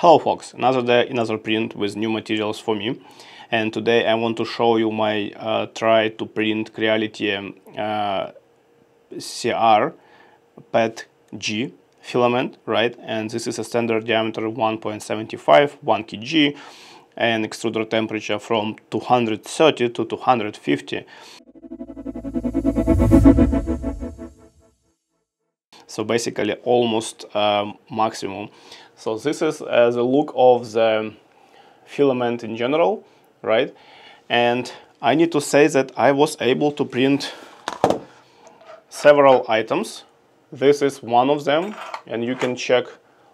Hello folks, another day, another print with new materials for me and today I want to show you my uh, try to print Creality uh, CR PET G filament, right? And this is a standard diameter 1.75, 1 kg and extruder temperature from 230 to 250. So basically almost um, maximum so this is uh, the look of the filament in general, right? And I need to say that I was able to print several items. This is one of them, and you can check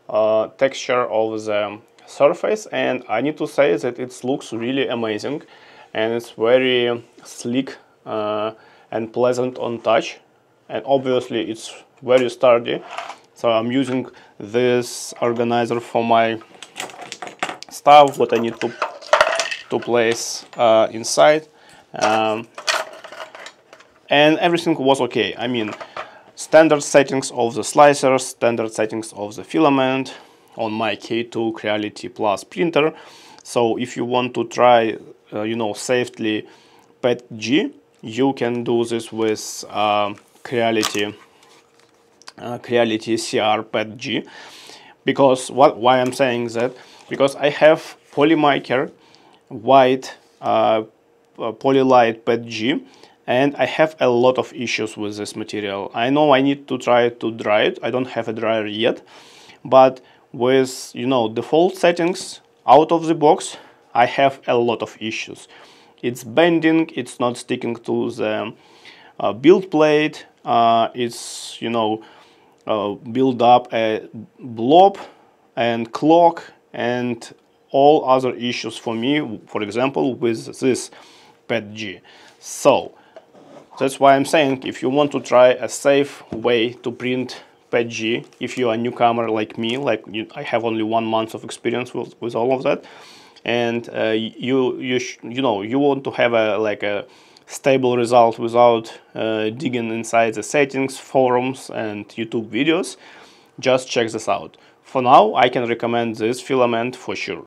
uh, texture of the surface. And I need to say that it looks really amazing, and it's very sleek uh, and pleasant on touch. And obviously, it's very sturdy. So I'm using this organizer for my stuff, what I need to, to place uh, inside. Um, and everything was okay. I mean, standard settings of the slicer, standard settings of the filament on my K2 Creality Plus printer. So if you want to try, uh, you know, safely PET-G, you can do this with uh, Creality uh, Creality CR PET G because what why I'm saying that because I have Polymaker white uh, uh, Polylite PET and I have a lot of issues with this material. I know I need to try to dry it. I don't have a dryer yet, but with you know default settings out of the box, I have a lot of issues. It's bending, it's not sticking to the uh, build plate, uh, it's you know uh, build up a blob and clock and all other issues for me, for example, with this PET-G. So that's why I'm saying if you want to try a safe way to print PET-G, if you're a newcomer like me, like you, I have only one month of experience with, with all of that, and uh, you you you know you want to have a like a stable result without uh, digging inside the settings, forums and YouTube videos, just check this out. For now, I can recommend this filament for sure.